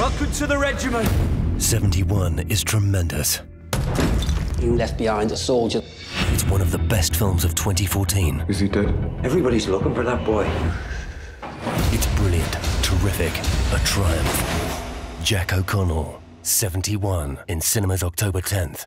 Welcome to the regiment. 71 is tremendous. You left behind a soldier. It's one of the best films of 2014. Is he dead? Everybody's looking for that boy. It's brilliant, terrific, a triumph. Jack O'Connell, 71, in cinemas October 10th.